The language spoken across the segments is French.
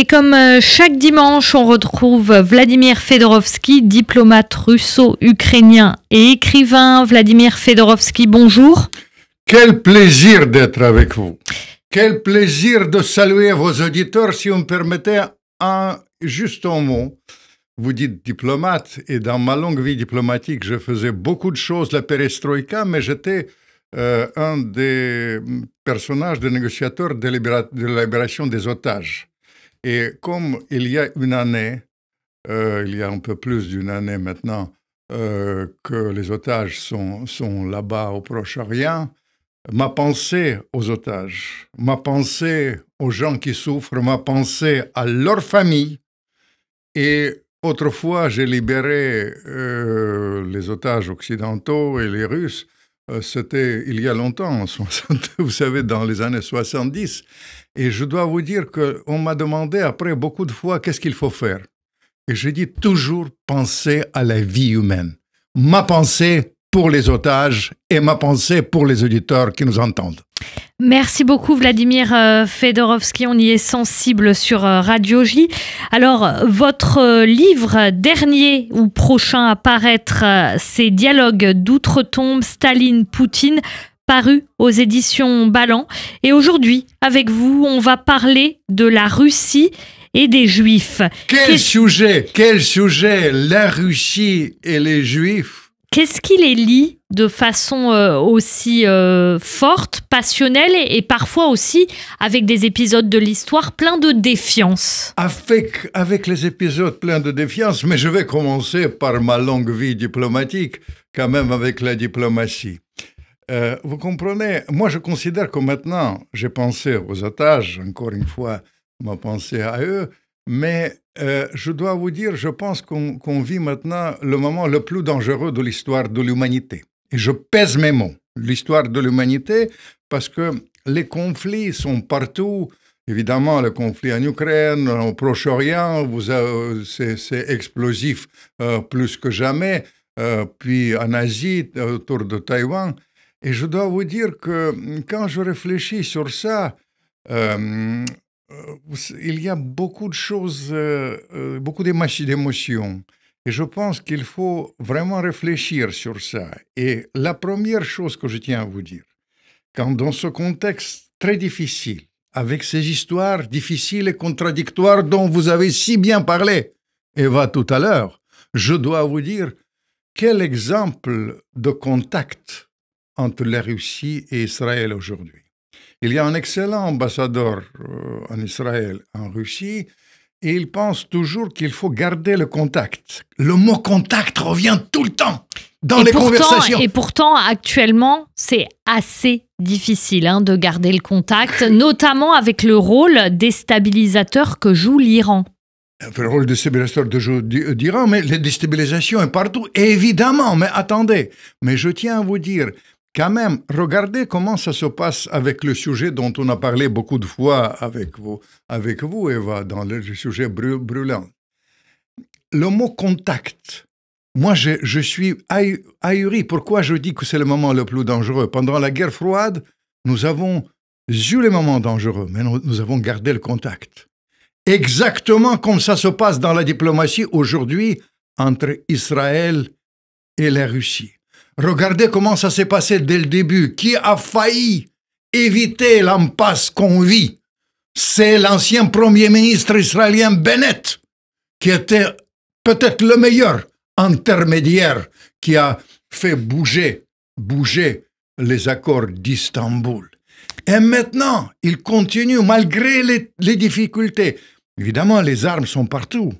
Et comme euh, chaque dimanche, on retrouve Vladimir Fedorovski, diplomate russo-ukrainien et écrivain. Vladimir Fedorovski, bonjour. Quel plaisir d'être avec vous. Quel plaisir de saluer vos auditeurs. Si vous me permettez un juste un mot. Vous dites diplomate, et dans ma longue vie diplomatique, je faisais beaucoup de choses, la perestroïka, mais j'étais euh, un des personnages, des négociateurs de, de la libération des otages. Et comme il y a une année, euh, il y a un peu plus d'une année maintenant, euh, que les otages sont, sont là-bas au Proche-Orient, ma pensée aux otages, ma pensée aux gens qui souffrent, ma pensée à leur famille. Et autrefois, j'ai libéré euh, les otages occidentaux et les Russes. C'était il y a longtemps, vous savez, dans les années 70. Et je dois vous dire qu'on m'a demandé après beaucoup de fois qu'est-ce qu'il faut faire? Et je dis toujours penser à la vie humaine. Ma pensée pour les otages et ma pensée pour les auditeurs qui nous entendent. Merci beaucoup Vladimir euh, Fedorovski, on y est sensible sur euh, Radio J. Alors, votre euh, livre dernier ou prochain à paraître, c'est Dialogue d'outre-tombe Staline-Poutine, paru aux éditions Ballant. Et aujourd'hui, avec vous, on va parler de la Russie et des Juifs. Quel sujet Quel sujet La Russie et les Juifs? Qu'est-ce qui les lie de façon euh, aussi euh, forte, passionnelle et, parfois aussi avec des épisodes de l'histoire pleins de défiance? Avec, avec les épisodes pleins de défiance, mais je vais commencer par ma longue vie diplomatique, quand même avec la diplomatie. Euh, vous comprenez, moi je considère que maintenant, j'ai pensé aux otages, encore une fois, ma pensée à eux, mais euh, je dois vous dire, je pense qu'on vit maintenant le moment le plus dangereux de l'histoire de l'humanité. Et je pèse mes mots, l'histoire de l'humanité, parce que les conflits sont partout. Évidemment, le conflit en Ukraine, au Proche-Orient, c'est explosif euh, plus que jamais. puis en Asie, autour de Taïwan. Et je dois vous dire que quand je réfléchis sur ça, euh, il y a beaucoup de choses, euh, euh, beaucoup d'émotions. Et je pense qu'il faut vraiment réfléchir sur ça. Et la première chose que je tiens à vous dire, quand dans ce contexte très difficile, avec ces histoires difficiles et contradictoires dont vous avez si bien parlé, Eva, tout à l'heure, je dois vous dire quel exemple de contact entre la Russie et Israël aujourd'hui. Il y a un excellent ambassadeur euh, en Israël, en Russie, et il pense toujours qu'il faut garder le contact. Le mot contact revient tout le temps dans les conversations. Et pourtant, actuellement, c'est assez difficile hein, de garder le contact, notamment avec le rôle déstabilisateur que joue l'Iran. Le rôle déstabilisateur d'Iran, mais la déstabilisation est partout, évidemment, mais attendez, mais je tiens à vous dire, quand même, regardez comment ça se passe avec le sujet dont on a parlé beaucoup de fois avec vous, avec vous Eva, dans le sujet brûlant. Le mot contact. Moi, je, suis ahuri. Pourquoi je dis que c'est le moment le plus dangereux? Pendant la guerre froide, nous avons eu les moments dangereux, mais nous avons gardé le contact. Exactement comme ça se passe dans la diplomatie aujourd'hui entre Israël et la Russie. Regardez comment ça s'est passé dès le début. Qui a failli éviter l'impasse qu'on vit? C'est l'ancien Premier ministre israélien Bennett, qui était peut-être le meilleur intermédiaire qui a fait bouger, bouger les accords d'Istanbul. Et maintenant, il continue malgré les, les difficultés. Évidemment, les armes sont partout.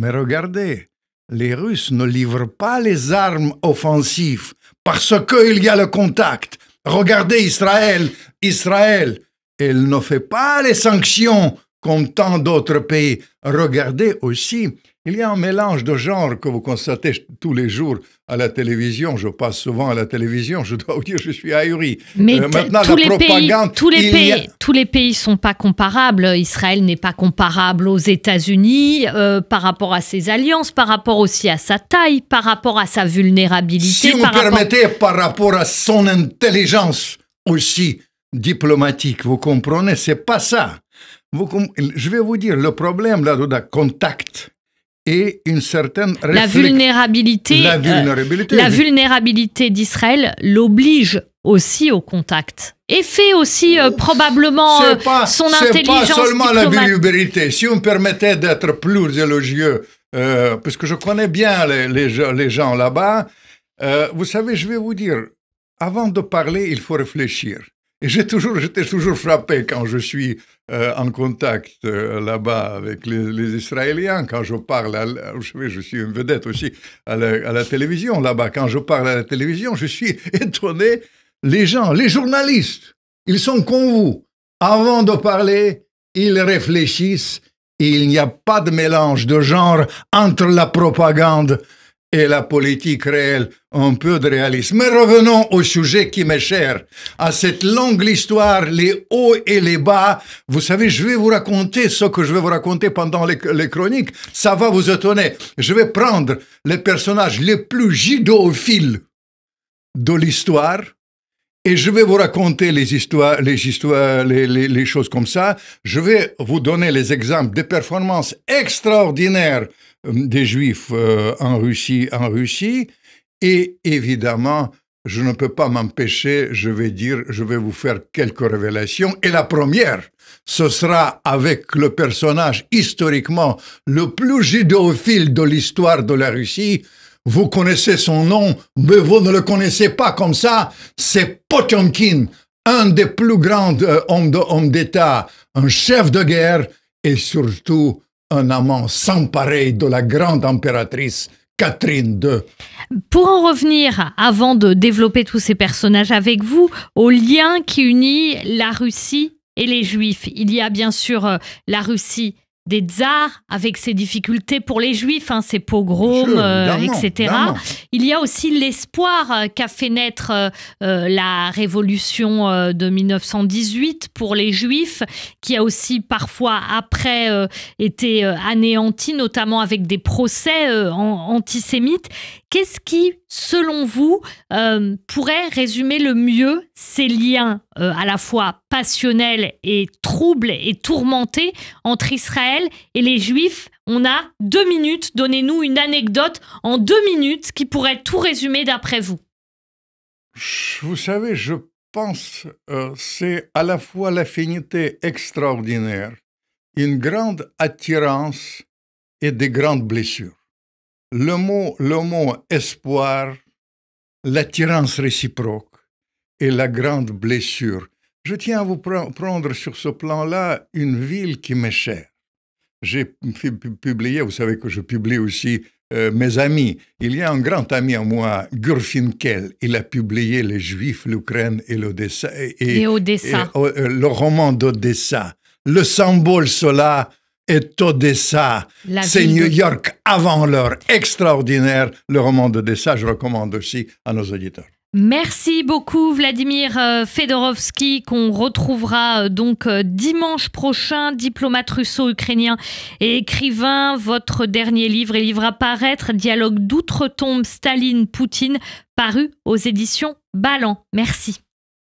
Mais regardez, les Russes ne livrent pas les armes offensives parce qu'il y a le contact. Regardez Israël. Israël, elle ne fait pas les sanctions comme tant d'autres pays. Regardez aussi il y a un mélange de genres que vous constatez tous les jours à la télévision. Je passe souvent à la télévision, je dois vous dire, je suis ahuri. Mais euh, maintenant, tous, les pays, tous, les pays, tous les pays sont pas comparables. Israël n'est pas comparable aux États-Unis euh, par rapport à ses alliances, par rapport aussi à sa taille, par rapport à sa vulnérabilité. Si vous me permettez, par rapport à son intelligence aussi diplomatique, vous comprenez, c'est pas ça. je vais vous dire, le problème là, de contact et une certaine la vulnérabilité, la vulnérabilité, la vulnérabilité d'Israël l'oblige aussi au contact et fait aussi euh, probablement euh, son intelligence. Pas seulement la vulnérabilité. Si on me permettait d'être plus élogieux, euh, parce que je connais bien les, les, gens là-bas, vous savez, je vais vous dire, avant de parler, il faut réfléchir. Et j'étais toujours frappé quand je suis en contact là-bas avec les, Israéliens, quand je parle, à, savez, je suis une vedette aussi à la, à la télévision là-bas, quand je parle à la télévision, je suis étonné. Les gens, les journalistes, ils sont comme vous. Avant de parler, ils réfléchissent. Et il n'y a pas de mélange de genre entre la propagande et la politique réelle, un peu de réalisme. Mais revenons au sujet qui m'est cher, à cette longue histoire, les hauts et les bas. Vous savez, je vais vous raconter ce que je vais vous raconter pendant les, les chroniques. Ça va vous étonner. Je vais prendre les personnages les plus gidophiles de l'histoire et je vais vous raconter les histoires, les histoires, les, choses comme ça. Je vais vous donner les exemples des performances extraordinaires euh, des Juifs euh, en Russie, en Russie. Et évidemment, je ne peux pas m'empêcher, je vais dire, je vais vous faire quelques révélations. Et la première, ce sera avec le personnage historiquement le plus judophile de l'histoire de la Russie, vous connaissez son nom, mais vous ne le connaissez pas comme ça. C'est Potemkin, un des plus grands euh, hommes d'État, un chef de guerre et surtout un amant sans pareil de la grande impératrice Catherine II. Pour en revenir, avant de développer tous ces personnages avec vous, au lien qui unit la Russie et les Juifs. Il y a bien sûr euh, la Russie des tsars avec ses difficultés pour les juifs, hein, ses pogroms, euh, etc. Il y a aussi l'espoir euh, qu'a fait naître euh, la révolution de 1918 pour les juifs, qui a aussi parfois après été anéanti, notamment avec des procès antisémites. Qu'est-ce qui, selon vous, pourrait résumer le mieux ces liens à la fois passionnels et troubles et tourmentés entre Israël et les Juifs On a deux minutes. Donnez-nous une anecdote en deux minutes qui pourrait tout résumer d'après vous. Vous savez, je pense euh, c'est à la fois l'affinité extraordinaire, une grande attirance et des grandes blessures le mot, le mot espoir, l'attirance réciproque et la grande blessure. Je tiens à vous prendre sur ce plan-là une ville qui m'est chère. J'ai publié, vous savez que je publie aussi euh, mes amis. Il y a un grand ami à moi, Gurfinkel. Il a publié Les Juifs, l'Ukraine et l'Odessa. Et, Odessa. Euh, le roman d'Odessa. Le symbole cela est Odessa. C'est New York avant l'heure. Extraordinaire. Le roman d'Odessa, je recommande aussi à nos auditeurs. Merci beaucoup Vladimir euh, Fedorovski qu'on retrouvera euh, donc euh, dimanche prochain, diplomate russo-ukrainien et écrivain. Votre dernier livre est livre à paraître, Dialogue d'outre-tombe Staline-Poutine, paru aux éditions Ballant. Merci.